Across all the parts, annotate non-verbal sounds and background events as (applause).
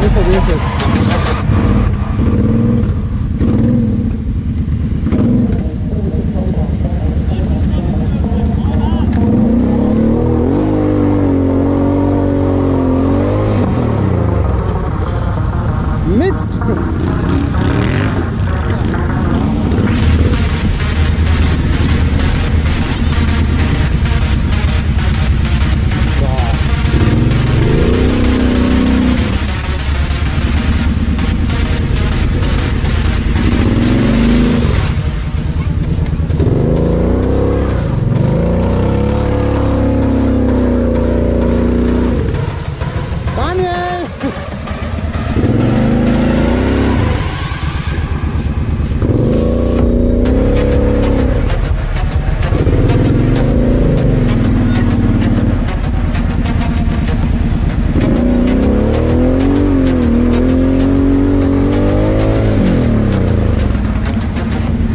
Muito gracias.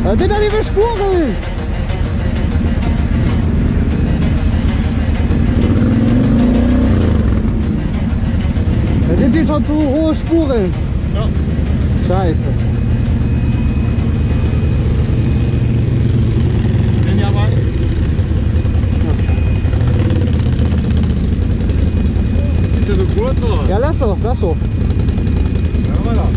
Da sind da die Spuren! Da sind die schon zu hohe Spuren. Ja. Scheiße. Wenn ja mal. Ist der so kurz oder? Ja, lass doch, lass doch. Ja, weiter.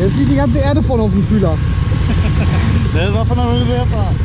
Jetzt liegt die ganze Erde vorne auf dem Kühler. (laughs) Das war von der Rüberfahrt.